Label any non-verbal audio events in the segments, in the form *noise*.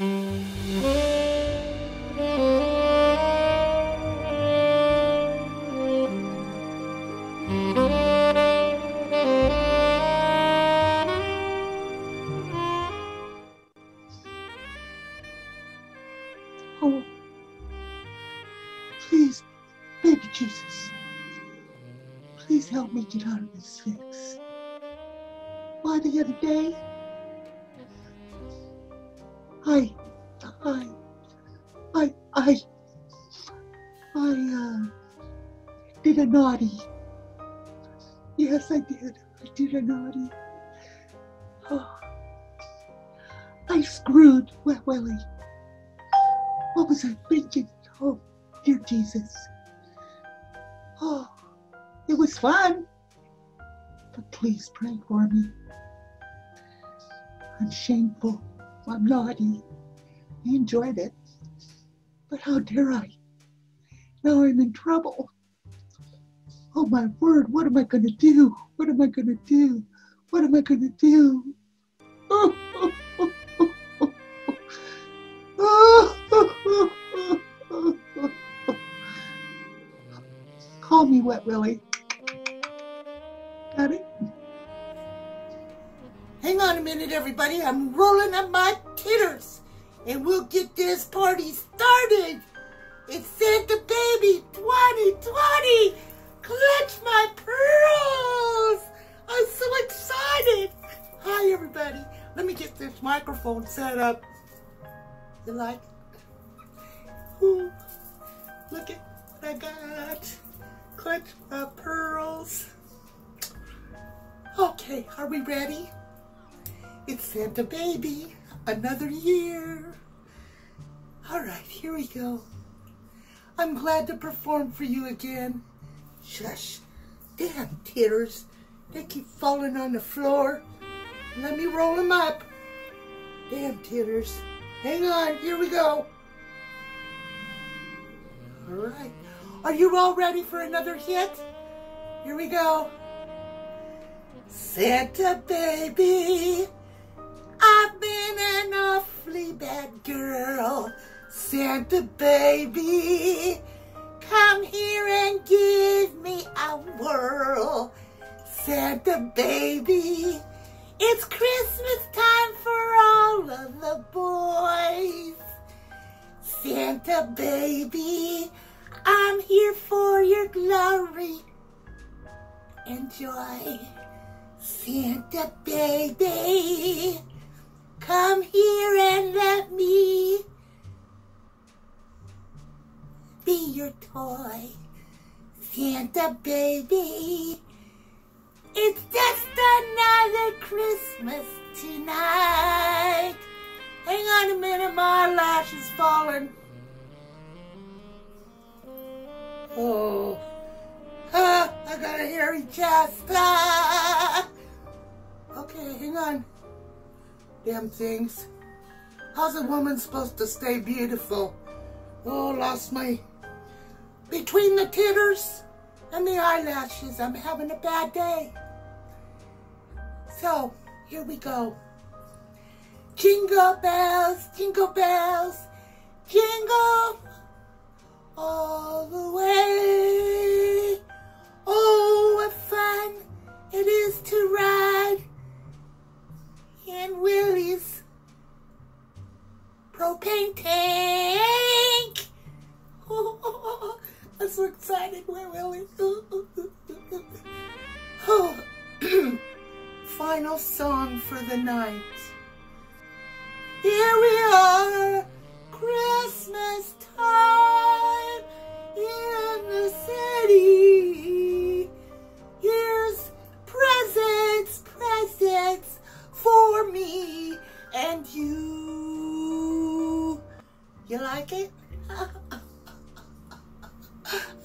Oh, please, baby Jesus, please help me get out of this fix. Why the other day, I, I, I, I, I, uh, did a naughty. Yes, I did. I did a naughty. Oh, I screwed Wet Willie. What was I thinking? Oh, dear Jesus. Oh, it was fun. But please pray for me. I'm shameful. I'm naughty. I enjoyed it. But how dare I? Now I'm in trouble. Oh my word, what am I going to do? What am I going to do? What am I going to do? Call me Wet Willie. Got it? Hang on a minute, everybody. I'm rolling up my titters, and we'll get this party started. It's Santa Baby 2020. Clutch my pearls. I'm so excited. Hi, everybody. Let me get this microphone set up. You like? Ooh, look at what I got. Clutch my pearls. Okay, are we ready? It's Santa Baby, another year. All right, here we go. I'm glad to perform for you again. Shush. Damn titters. They keep falling on the floor. Let me roll them up. Damn titters. Hang on, here we go. All right. Are you all ready for another hit? Here we go. Santa baby, I've been an awfully bad girl. Santa baby, come here and give me a whirl. Santa baby, it's Christmas time for all of the boys. Santa baby, I'm here for your glory and joy. Santa baby, come here and let me be your toy. Santa baby, it's just another Christmas tonight. Hang on a minute, my lash is falling. Oh. Ah, I got a hairy chest. Okay, hang on. Damn things. How's a woman supposed to stay beautiful? Oh, lost my... Between the titters and the eyelashes, I'm having a bad day. So, here we go. Jingle bells, jingle bells, jingle all the way. Tank. Oh, *laughs* I'm so excited. Where Willie? *sighs* *clears throat* Oh, final song for the night. Here we are, Christmas time *laughs*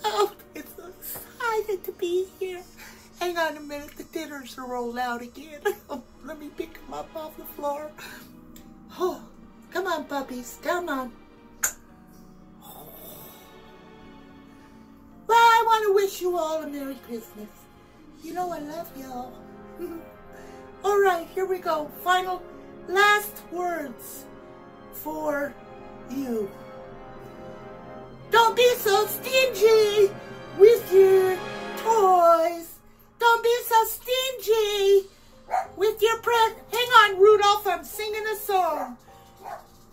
oh, it's so excited to be here. Hang on a minute, the dinners are rolled out again. *laughs* Let me pick them up off the floor. Oh, come on, puppies, come on. Well, I want to wish you all a Merry Christmas. You know I love y'all. *laughs* all right, here we go. Final, last words for you. Don't be so stingy with your toys. Don't be so stingy with your present. Hang on, Rudolph. I'm singing a song.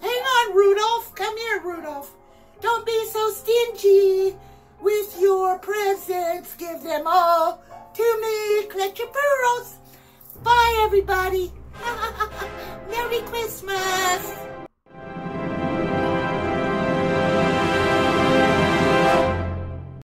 Hang on, Rudolph. Come here, Rudolph. Don't be so stingy with your presents. Give them all to me. Collect your pearls. Bye, everybody. *laughs* Merry Christmas.